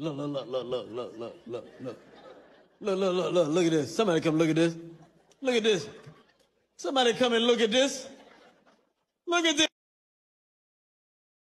Look, look, look, look, look, look, look, look, look. Look, look, look, look, look at this. Somebody come look at this. Look at this. Somebody come and look at this. Look at this.